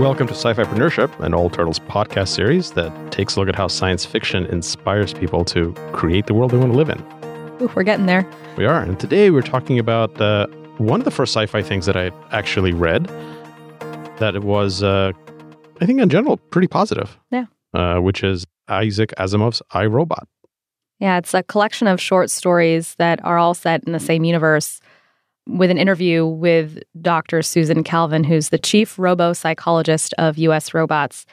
Welcome to Sci Fi an All Turtles podcast series that takes a look at how science fiction inspires people to create the world they want to live in. Ooh, we're getting there. We are. And today we're talking about uh, one of the first sci fi things that I actually read that it was, uh, I think, in general, pretty positive. Yeah. Uh, which is Isaac Asimov's I Robot. Yeah, it's a collection of short stories that are all set in the same universe with an interview with Dr. Susan Calvin, who's the chief robo psychologist of US Robots.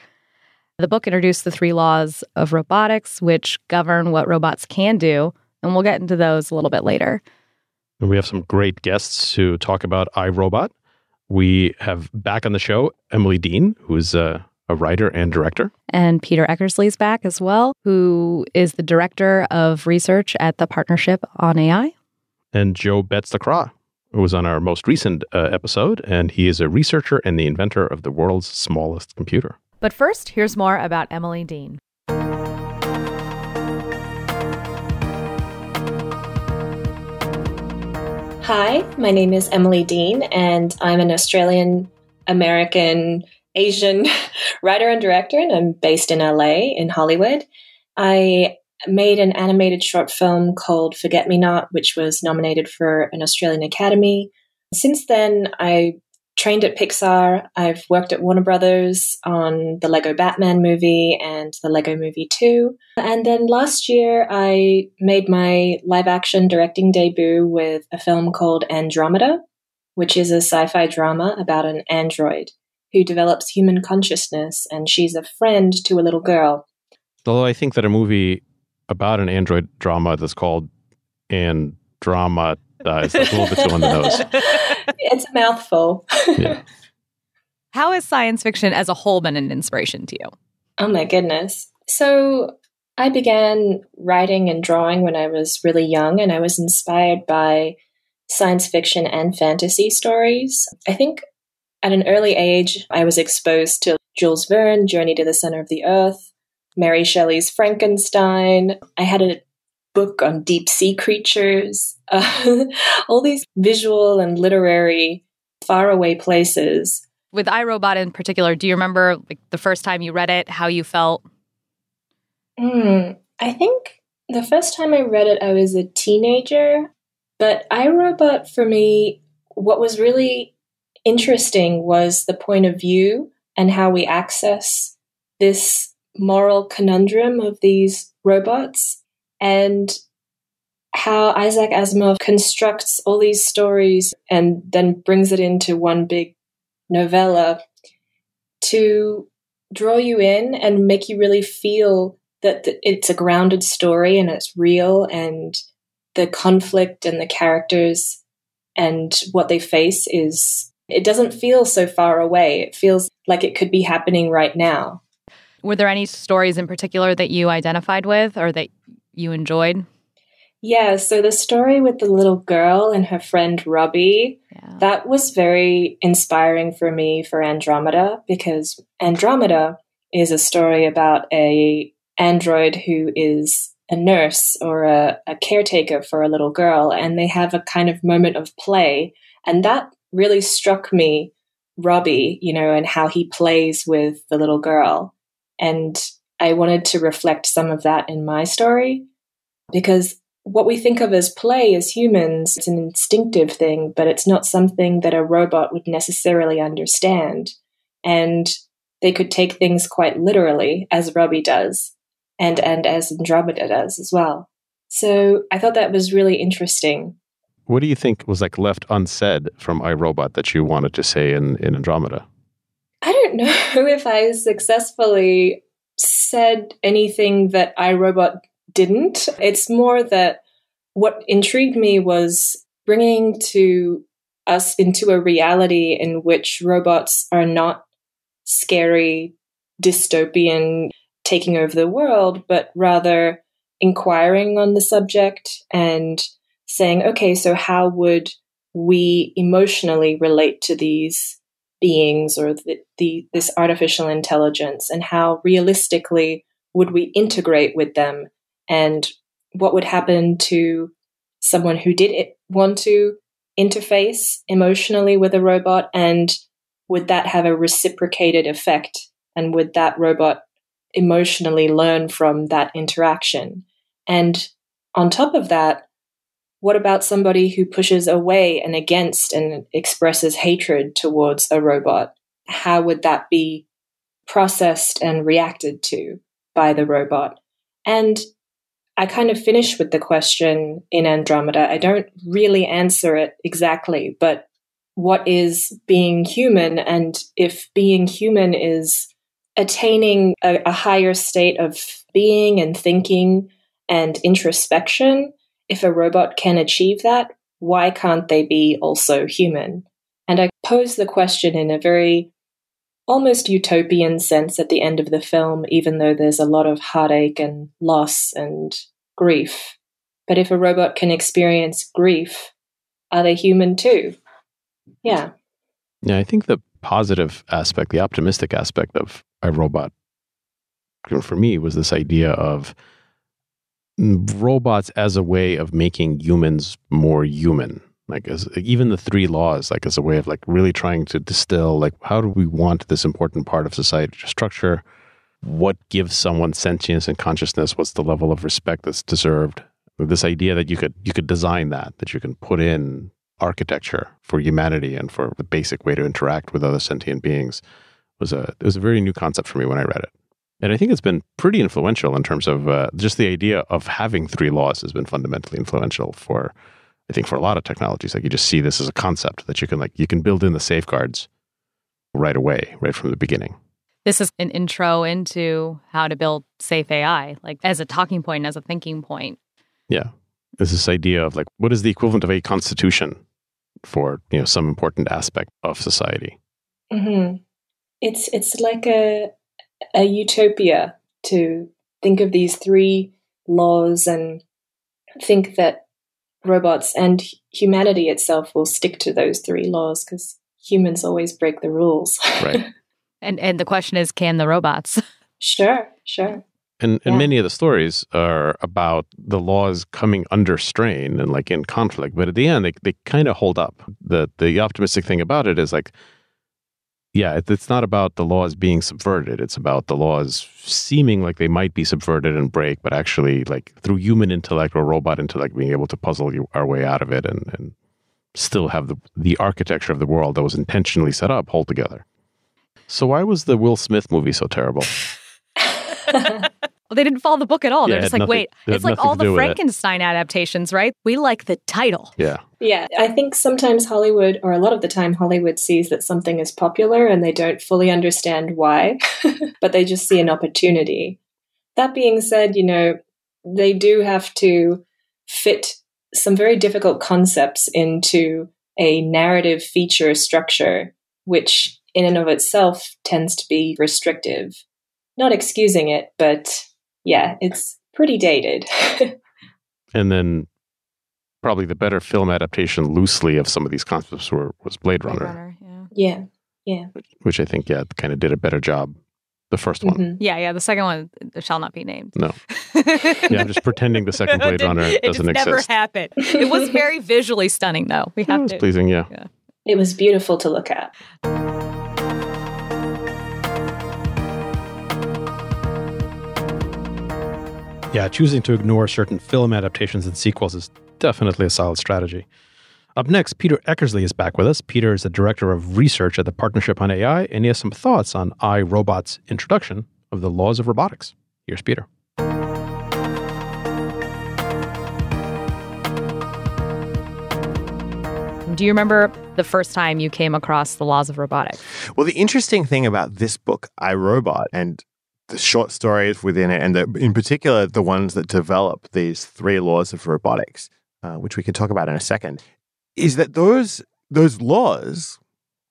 The book introduced the three laws of robotics, which govern what robots can do, and we'll get into those a little bit later. And we have some great guests to talk about iRobot. We have back on the show Emily Dean, who's a, a writer and director. And Peter Eckersley's back as well, who is the director of research at the Partnership on AI. And Joe who was on our most recent uh, episode, and he is a researcher and the inventor of the world's smallest computer. But first, here's more about Emily Dean. Hi, my name is Emily Dean, and I'm an Australian American Asian writer and director, and I'm based in LA, in Hollywood. I made an animated short film called Forget Me Not, which was nominated for an Australian Academy. Since then, I trained at Pixar. I've worked at Warner Brothers on the Lego Batman movie and the Lego movie 2. And then last year, I made my live action directing debut with a film called Andromeda, which is a sci fi drama about an android who develops human consciousness, and she's a friend to a little girl. Although I think that a movie about an android drama that's called Andromeda is a little bit too on the nose. It's a mouthful. yeah. How has science fiction as a whole been an inspiration to you? Oh my goodness. So I began writing and drawing when I was really young, and I was inspired by science fiction and fantasy stories. I think at an early age, I was exposed to Jules Verne, Journey to the Center of the Earth, Mary Shelley's Frankenstein. I had a book on deep sea creatures, uh, all these visual and literary faraway places. With iRobot in particular, do you remember like the first time you read it, how you felt? Mm, I think the first time I read it, I was a teenager. But iRobot for me, what was really interesting was the point of view and how we access this moral conundrum of these robots and how Isaac Asimov constructs all these stories and then brings it into one big novella to draw you in and make you really feel that it's a grounded story and it's real and the conflict and the characters and what they face is it doesn't feel so far away. It feels like it could be happening right now were there any stories in particular that you identified with or that you enjoyed? Yeah, so the story with the little girl and her friend Robbie, yeah. that was very inspiring for me for Andromeda because Andromeda is a story about a android who is a nurse or a, a caretaker for a little girl and they have a kind of moment of play and that really struck me Robbie, you know, and how he plays with the little girl. And I wanted to reflect some of that in my story because what we think of as play as humans is an instinctive thing, but it's not something that a robot would necessarily understand. And they could take things quite literally, as Robbie does, and, and as Andromeda does as well. So I thought that was really interesting. What do you think was like left unsaid from iRobot that you wanted to say in, in Andromeda? I don't know if I successfully said anything that iRobot didn't. It's more that what intrigued me was bringing to us into a reality in which robots are not scary, dystopian, taking over the world, but rather inquiring on the subject and saying, okay, so how would we emotionally relate to these beings or the, the, this artificial intelligence and how realistically would we integrate with them and what would happen to someone who did want to interface emotionally with a robot and would that have a reciprocated effect? And would that robot emotionally learn from that interaction? And on top of that, what about somebody who pushes away and against and expresses hatred towards a robot? How would that be processed and reacted to by the robot? And I kind of finish with the question in Andromeda. I don't really answer it exactly, but what is being human? And if being human is attaining a, a higher state of being and thinking and introspection, if a robot can achieve that, why can't they be also human? And I pose the question in a very almost utopian sense at the end of the film, even though there's a lot of heartache and loss and grief. But if a robot can experience grief, are they human too? Yeah. Yeah, I think the positive aspect, the optimistic aspect of a robot for me was this idea of robots as a way of making humans more human like as even the three laws like as a way of like really trying to distill like how do we want this important part of society to structure? What gives someone sentience and consciousness? What's the level of respect that's deserved? This idea that you could you could design that that you can put in architecture for humanity and for the basic way to interact with other sentient beings was a it was a very new concept for me when I read it. And I think it's been pretty influential in terms of uh, just the idea of having three laws has been fundamentally influential for, I think, for a lot of technologies. Like you just see this as a concept that you can like you can build in the safeguards right away, right from the beginning. This is an intro into how to build safe AI, like as a talking point, as a thinking point. Yeah, there's this idea of like what is the equivalent of a constitution for you know some important aspect of society. Mm-hmm. It's it's like a a utopia to think of these three laws and think that robots and humanity itself will stick to those three laws because humans always break the rules. Right. and and the question is, can the robots? Sure, sure. And and yeah. many of the stories are about the laws coming under strain and like in conflict, but at the end they they kind of hold up. The the optimistic thing about it is like yeah, it's not about the laws being subverted. It's about the laws seeming like they might be subverted and break, but actually, like through human intellect or robot intellect, being able to puzzle our way out of it and, and still have the, the architecture of the world that was intentionally set up hold together. So, why was the Will Smith movie so terrible? Well, they didn't follow the book at all. Yeah, They're just like, nothing, wait, it's like all the Frankenstein adaptations, right? We like the title. Yeah. Yeah. I think sometimes Hollywood, or a lot of the time, Hollywood sees that something is popular and they don't fully understand why, but they just see an opportunity. That being said, you know, they do have to fit some very difficult concepts into a narrative feature structure, which in and of itself tends to be restrictive. Not excusing it, but yeah, it's pretty dated. and then probably the better film adaptation loosely of some of these concepts were was Blade Runner. Blade Runner yeah. yeah. Yeah. Which, which, I think yeah, kind of did a better job the first one. Mm-hmm. Yeah, yeah. The second one shall not be named. No. yeah, I'm just pretending the second Blade Runner doesn't exist. it exist. Never happened. It was very visually stunning, though. We have it was to. pleasing. Yeah. yeah. It was beautiful to look at. Yeah, choosing to ignore certain film adaptations and sequels is definitely a solid strategy. Up next, Peter Eckersley is back with us. Peter is the director of research at the Partnership on AI, and he has some thoughts on iRobot's introduction of the laws of robotics. Here's Peter. Do you remember the first time you came across the laws of robotics? Well, the interesting thing about this book, iRobot, and the short stories within it, and the, in particular, the ones that develop these three laws of robotics, uh, which we can talk about in a second, is that those those laws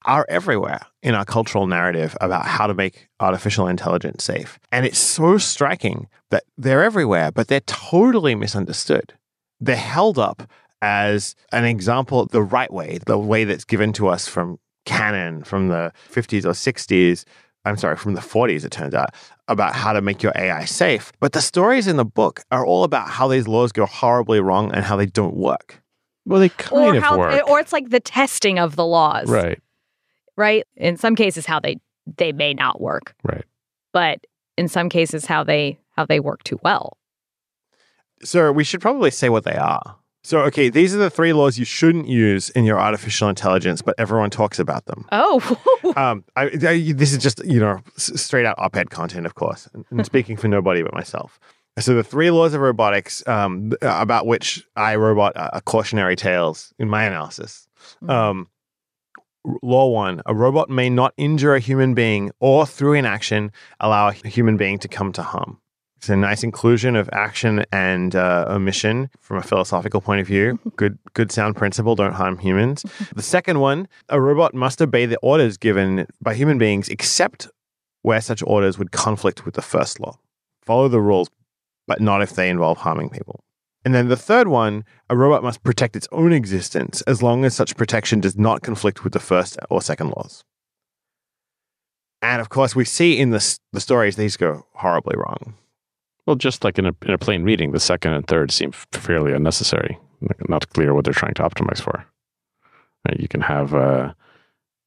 are everywhere in our cultural narrative about how to make artificial intelligence safe. And it's so striking that they're everywhere, but they're totally misunderstood. They're held up as an example the right way, the way that's given to us from canon from the 50s or 60s I'm sorry, from the 40s, it turns out, about how to make your AI safe. But the stories in the book are all about how these laws go horribly wrong and how they don't work. Well, they kind or of how, work. Or it's like the testing of the laws. Right. right? In some cases, how they they may not work, right? But in some cases, how they how they work too well. So we should probably say what they are. So, okay, these are the three laws you shouldn't use in your artificial intelligence, but everyone talks about them. Oh, um, I, I, this is just you know straight out op-ed content, of course, and speaking for nobody but myself. So the three laws of robotics, um, about which I robot are cautionary tales in my analysis. Mm-hmm. Um, law one: a robot may not injure a human being or, through inaction, allow a human being to come to harm. It's a nice inclusion of action and uh, omission from a philosophical point of view. Good, good sound principle. Don't harm humans. The second one: a robot must obey the orders given by human beings, except where such orders would conflict with the first law. Follow the rules, but not if they involve harming people. And then the third one: a robot must protect its own existence as long as such protection does not conflict with the first or second laws. And of course, we see in the, the stories these go horribly wrong. Well, just like in a, in a plain reading, the second and third seem fairly unnecessary. Not clear what they're trying to optimize for. You can have uh,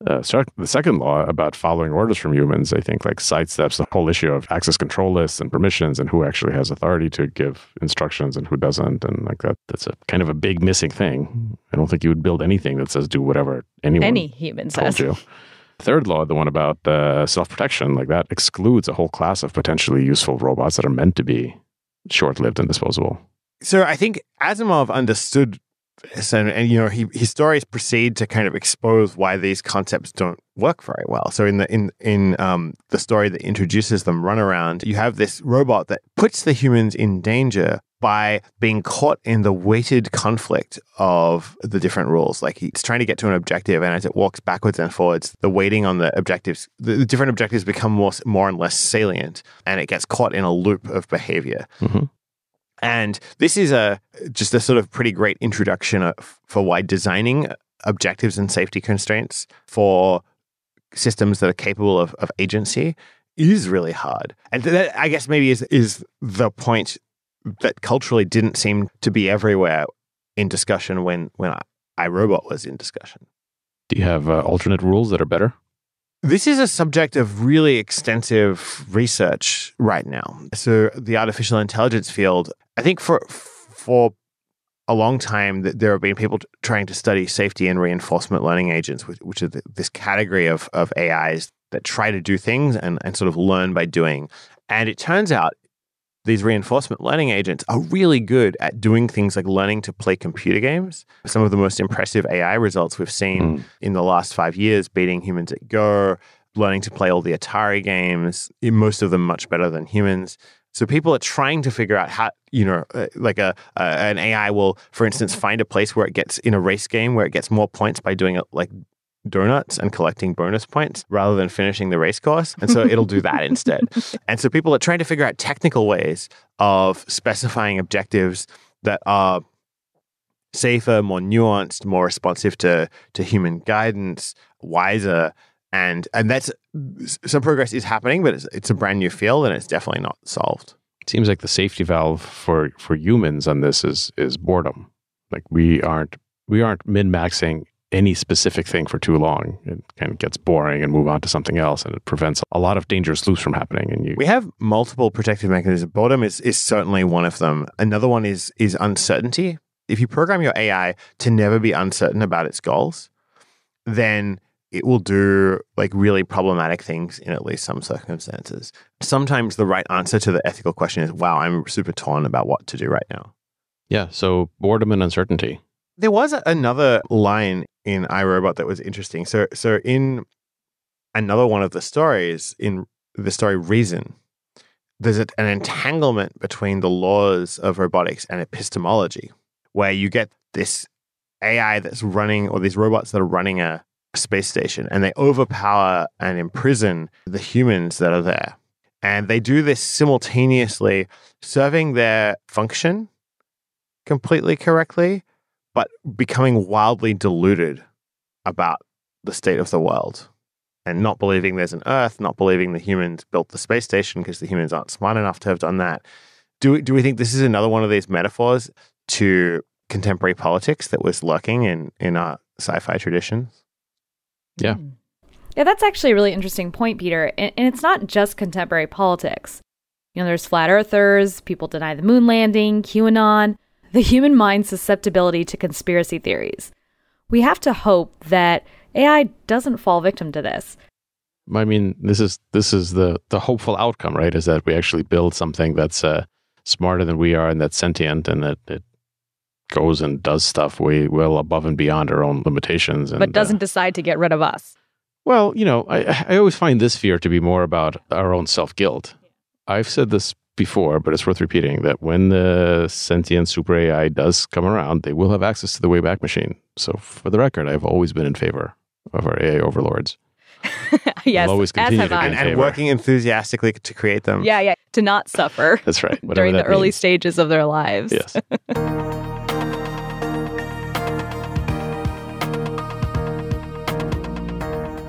uh, the second law about following orders from humans. I think like sidesteps the whole issue of access control lists and permissions and who actually has authority to give instructions and who doesn't, and like that. That's a kind of a big missing thing. I don't think you would build anything that says do whatever anyone any human says. You third law, the one about uh, self protection, like that excludes a whole class of potentially useful robots that are meant to be short lived and disposable. So I think Asimov understood this, and, and you know, he, his stories proceed to kind of expose why these concepts don't work very well. So in the in in um, the story that introduces them, Runaround, you have this robot that puts the humans in danger by being caught in the weighted conflict of the different rules. Like it's trying to get to an objective, and as it walks backwards and forwards, the weighting on the objectives, the, different objectives become more, more and less salient, and it gets caught in a loop of behavior. Mm-hmm. And this is a just a sort of pretty great introduction of, for why designing objectives and safety constraints for systems that are capable of, of agency is really hard. And that, I guess maybe is is the point that culturally didn't seem to be everywhere in discussion when when iRobot was in discussion. Do you have uh, alternate rules that are better? This is a subject of really extensive research right now. So the artificial intelligence field, I think for for a long time that there have been people trying to study safety and reinforcement learning agents, which, which is this category of, of AIs that try to do things and, and sort of learn by doing. And it turns out these reinforcement learning agents are really good at doing things like learning to play computer games. Some of the most impressive AI results we've seen mm. in the last five years, beating humans at Go, learning to play all the Atari games, most of them much better than humans. So people are trying to figure out how, you know, uh, like a uh, an AI will, for instance, find a place where it gets in a race game where it gets more points by doing it like donuts and collecting bonus points rather than finishing the race course. And so it'll do that instead. And so people are trying to figure out technical ways of specifying objectives that are safer, more nuanced, more responsive to, to human guidance, wiser. And and that's some progress is happening, but it's, it's a brand new field and it's definitely not solved. It seems like the safety valve for, for humans on this is is boredom. Like we aren't we aren't min maxing any specific thing for too long. It kind of gets boring and move on to something else, and it prevents a lot of dangerous loops from happening. And you, we have multiple protective mechanisms. Boredom is is certainly one of them. Another one is is uncertainty. If you program your AI to never be uncertain about its goals, then it will do like really problematic things in at least some circumstances. Sometimes the right answer to the ethical question is, "Wow, I'm super torn about what to do right now." Yeah. So boredom and uncertainty. There was another line in iRobot that was interesting. So so in another one of the stories in the story Reason, there's an entanglement between the laws of robotics and epistemology, where you get this AI that's running or these robots that are running a space station and they overpower and imprison the humans that are there. And they do this simultaneously, serving their function completely correctly, but becoming wildly deluded about the state of the world and not believing there's an Earth, not believing the humans built the space station because the humans aren't smart enough to have done that. Do we, do we think this is another one of these metaphors to contemporary politics that was lurking in in our sci-fi traditions? Yeah. Hmm. Yeah, that's actually a really interesting point, Peter. And, and it's not just contemporary politics. You know, there's flat earthers, people deny the moon landing, QAnon, the human mind's susceptibility to conspiracy theories. We have to hope that AI doesn't fall victim to this. I mean, this is this is the the hopeful outcome, right? Is that we actually build something that's uh, smarter than we are and that's sentient and that it goes and does stuff way well above and beyond our own limitations, and, but doesn't uh, decide to get rid of us. Well, you know, I I always find this fear to be more about our own self guilt. I've said this before, but it's worth repeating that when the sentient super AI does come around, they will have access to the Wayback Machine. So, for the record, I've always been in favor of our AI overlords. yes, I'll always continue to be and, and working enthusiastically to create them. Yeah, yeah, to not suffer. That's right. during the early means. stages of their lives. Yes.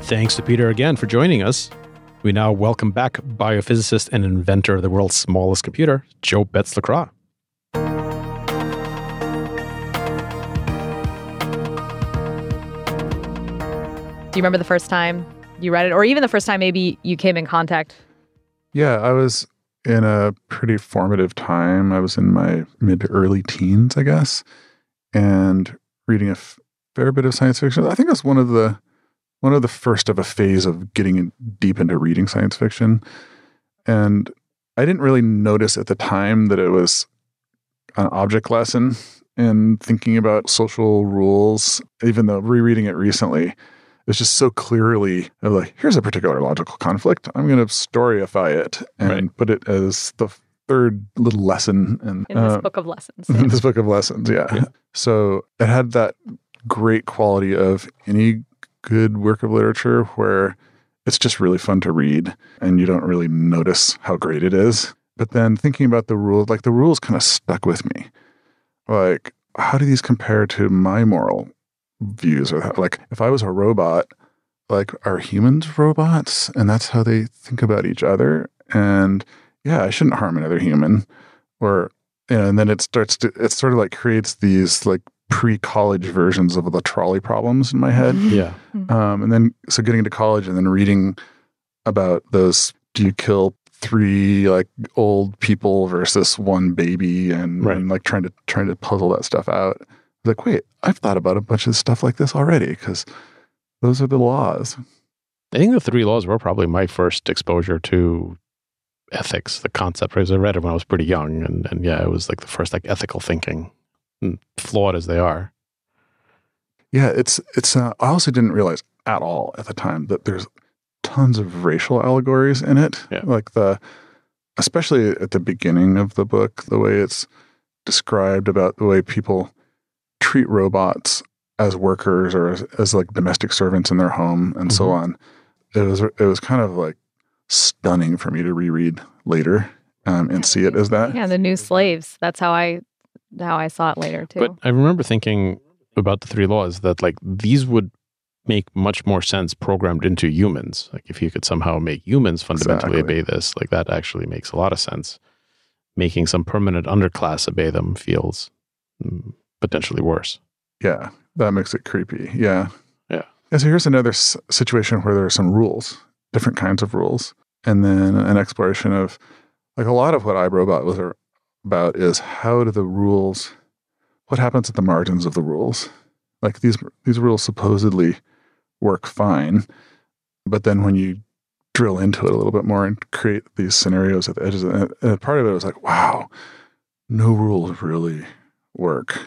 Thanks to Peter again for joining us. We now welcome back biophysicist and inventor of the world's smallest computer, Joe Betts LaCroix. Do you remember the first time you read it, or even the first time maybe you came in contact? Yeah, I was in a pretty formative time. I was in my mid to early teens, I guess, and reading a f- fair bit of science fiction. I think it was one of the one of the first of a phase of getting in deep into reading science fiction, and I didn't really notice at the time that it was an object lesson in thinking about social rules. Even though rereading it recently, it's just so clearly like here's a particular logical conflict i'm going to storyify it and Right. put it as the third little lesson in, In this uh, book of lessons. in this book of lessons yeah. Yeah. so it had that great quality of any good work of literature where it's just really fun to read and you don't really notice how great it is. But then thinking about the rules like the rules kind of stuck with me. Like how do these compare to my moral views or like if I was a robot, like are humans robots? And that's how they think about each other. And yeah, I shouldn't harm another human. Or you know, and then it starts to it sort of like creates these like pre-college versions of the trolley problems in my head. Yeah. Um, and then so getting into college and then reading about those do you kill three like old people versus one baby and, Right. and like trying to trying to puzzle that stuff out. Was like, wait, I've thought about a bunch of stuff like this already because those are the laws. I think the three laws were probably my first exposure to ethics, the concept, because I read it when I was pretty young. And, and yeah, it was like the first like ethical thinking, and flawed as they are. Yeah, it's it's. Uh, I also didn't realize at all at the time that there's tons of racial allegories in it. Yeah. Like the, especially at the beginning of the book, the way it's described about the way people treat robots as workers or as, as like domestic servants in their home and so Mhm. on. It was it was kind of like stunning for me to reread later um, and see it as that. Yeah, the new slaves. That's how I how I saw it later too. But I remember thinking about the three laws that like these would make much more sense programmed into humans. Like if you could somehow make humans fundamentally Exactly. obey this, like that actually makes a lot of sense. Making some permanent underclass obey them feels mm, potentially worse. Yeah, that makes it creepy. Yeah. Yeah. And so here's another s- situation where there are some rules, different kinds of rules, and then an exploration of like a lot of what iRobot was ar- about is how do the rules, what happens at the margins of the rules? Like these these rules supposedly work fine, but then when you drill into it a little bit more and create these scenarios at the edges, it, and part of it was like, wow, no rules really work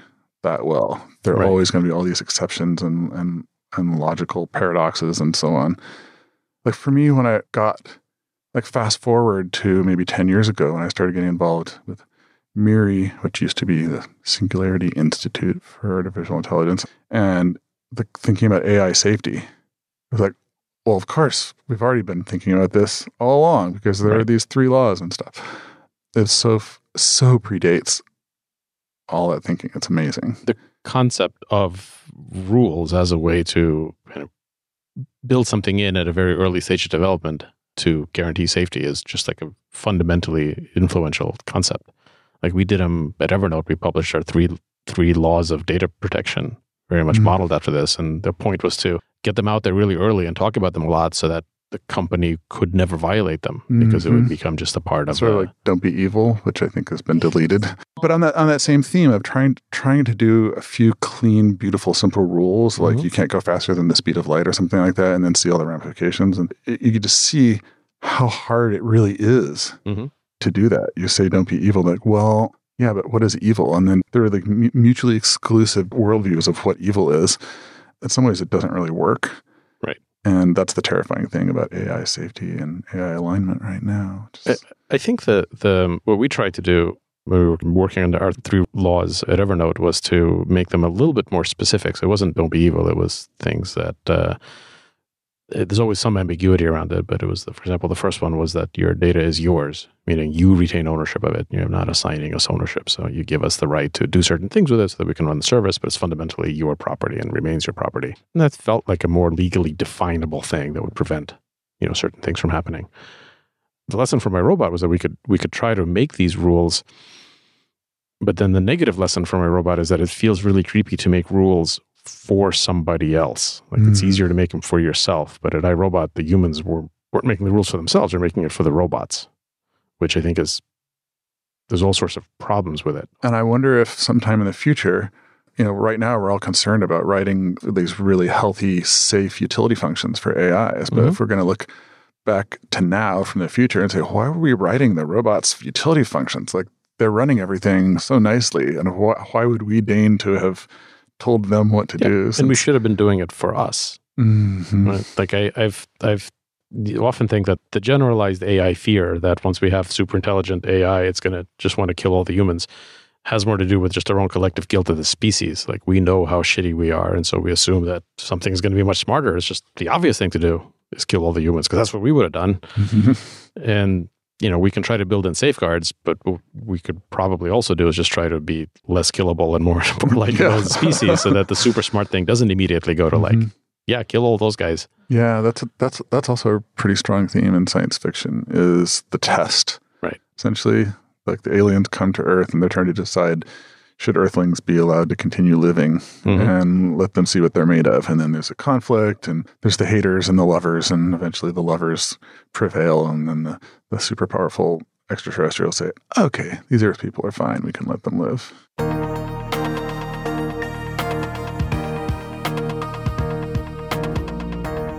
that well. There are Right. always going to be all these exceptions and and and logical paradoxes and so on. Like for me, when I got like fast forward to maybe ten years ago when I started getting involved with MIRI, which used to be the Singularity Institute for Artificial Intelligence, and the, thinking about AI safety, I was like, well, of course, we've already been thinking about this all along because there are these three laws and stuff. It so so predates all that thinking. It's amazing. The concept of rules as a way to kind of build something in at a very early stage of development to guarantee safety is just like a fundamentally influential concept. Like we did them at Evernote, we published our three three laws of data protection, very much Mhm. modeled after this, and the point was to get them out there really early and talk about them a lot so that the company could never violate them because mm-hmm. it would mm-hmm. become just a part of sort of like don't be evil which i think has been deleted but on that on that same theme of trying trying to do a few clean beautiful simple rules like mm-hmm. you can't go faster than the speed of light or something like that and then see all the ramifications and it, you can just see how hard it really is mm-hmm. To do that you say don't be evil like well yeah but what is evil and then there are like mutually exclusive worldviews of what evil is in some ways it doesn't really work Right. and that's the terrifying thing about AI safety and AI alignment right now. Just... I, I think that the what we tried to do when we were working on our three laws at Evernote was to make them a little bit more specific. So it wasn't "don't be evil." It was things that uh, there's always some ambiguity around it, but it was, the, for example, the first one was that your data is yours, meaning you retain ownership of it. You're not assigning us ownership. So you give us the right to do certain things with it so that we can run the service, but it's fundamentally your property and remains your property. And that felt like a more legally definable thing that would prevent, you know, certain things from happening. The lesson from robot was that we could we could try to make these rules but then the negative lesson from robot is that it feels really creepy to make rules for somebody else. Like mm. it's hmm. easier to make them for yourself. But at iRobot, the humans were, weren't making the rules for themselves, they're making it for the robots, which I think is, there's all sorts of problems with it. And I wonder if sometime in the future, you know, right now we're all concerned about writing these really healthy, safe utility functions for AIs. But mm-hmm. if we're going to look back to now from the future and say, why were we writing the robots' utility functions? Like they're running everything so nicely. And wh- why would we deign to have told them what to yeah. do. Since... And we should have been doing it for us. Mm-hmm. Right? Like I, I've, I've often think that the generalized AI fear that once we have super intelligent AI, it's going to just want to kill all the humans has more to do with just our own collective guilt of the species. Like we know how shitty we are, and so we assume that something is going to be much smarter. It's just the obvious thing to do is kill all the humans because that's what we would have done. and you know, we can try to build in safeguards, but what we could probably also do is just try to be less killable and more, more like yeah. those species so that the super smart thing doesn't immediately go to mm-hmm. like, yeah, kill all those guys. Yeah, that's a, that's that's also a pretty strong theme in science fiction is the test. Right. Essentially, like the aliens come to Earth and they're trying to decide should Earthlings be allowed to continue living mm-hmm. and let them see what they're made of? And then there's a conflict, and there's the haters and the lovers, and eventually the lovers prevail, and then the, the super powerful extraterrestrials say, okay, these Earth people are fine, we can let them live.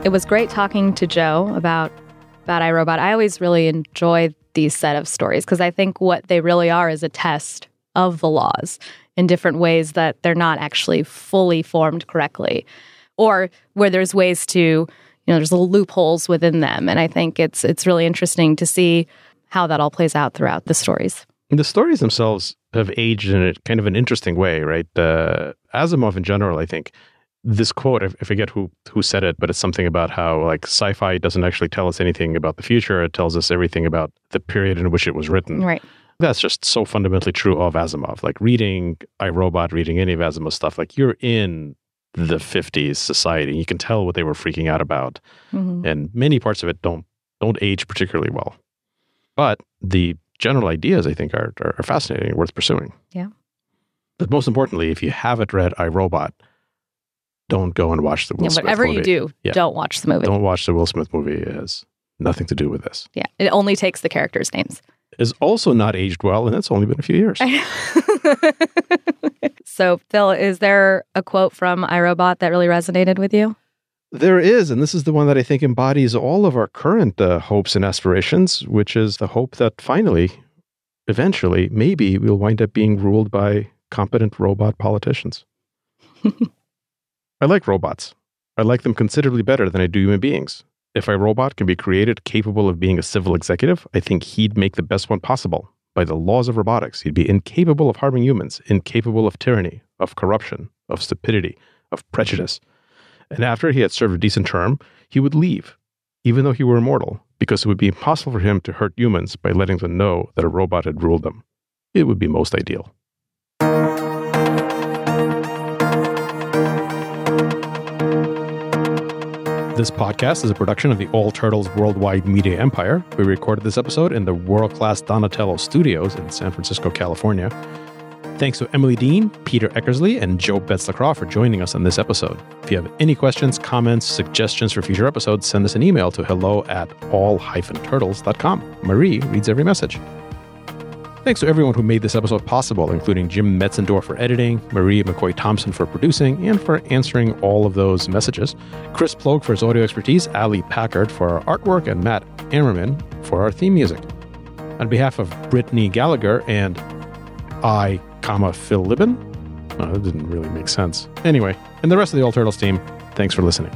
It was great talking to Joe about about iRobot. I always really enjoy these set of stories because I think what they really are is a test of the laws in different ways that they're not actually fully formed correctly or where there's ways to you know there's little loopholes within them. And i think it's it's really interesting to see how that all plays out throughout the stories. The stories themselves have aged in a kind of an interesting way right? Uh, asimov in general i think this quote I forget who who said it but it's something about how like sci-fi doesn't actually tell us anything about the future. It tells us everything about the period in which it was written. Right that's just so fundamentally true of Asimov. Like reading iRobot, reading any of Asimov's stuff, like you're in the 50s society. You can tell what they were freaking out about. Mm-hmm. And many parts of it don't don't age particularly well. But the general ideas, I think, are, are, are fascinating and worth pursuing. Yeah. But most importantly, if you haven't read iRobot, don't go and watch the Will yeah, Smith whatever movie. you do, yeah. don't watch the movie. Don't watch the Will Smith movie. It has nothing to do with this. Yeah. It only takes the characters' names is also not aged well, and it's only been a few years. so, Phil, is there a quote from iRobot that really resonated with you? There is, and this is the one that I think embodies all of our current uh, hopes and aspirations, which is the hope that finally, eventually, maybe we'll wind up being ruled by competent robot politicians. I like robots. I like them considerably better than I do human beings. If a robot can be created capable of being a civil executive, I think he'd make the best one possible. By the laws of robotics, he'd be incapable of harming humans, incapable of tyranny, of corruption, of stupidity, of prejudice. And after he had served a decent term, he would leave, even though he were immortal, because it would be impossible for him to hurt humans by letting them know that a robot had ruled them. It would be most ideal. This podcast is a production of the All Turtles Worldwide Media Empire. We recorded this episode in the world class Donatello Studios in San Francisco, California. Thanks to Emily Dean, Peter Eckersley, and Joe Betts-LaCroix for joining us on this episode. If you have any questions, comments, suggestions for future episodes, send us an email to hello at all-turtles.com. Marie reads every message. Thanks to everyone who made this episode possible, including Jim Metzendorf for editing, Marie McCoy Thompson for producing, and for answering all of those messages, Chris Plogue for his audio expertise, Ali Packard for our artwork, and Matt Ammerman for our theme music. On behalf of Brittney Gallagher and I, comma, Phil Libin, oh, uh, that didn't really make sense. Anyway, and the rest of the All Turtles team, thanks for listening.